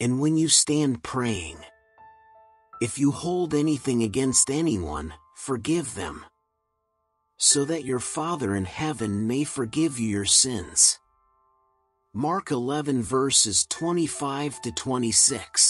And when you stand praying, if you hold anything against anyone, forgive them. So that your Father in heaven may forgive you your sins. Mark 11 verses 25 to 26.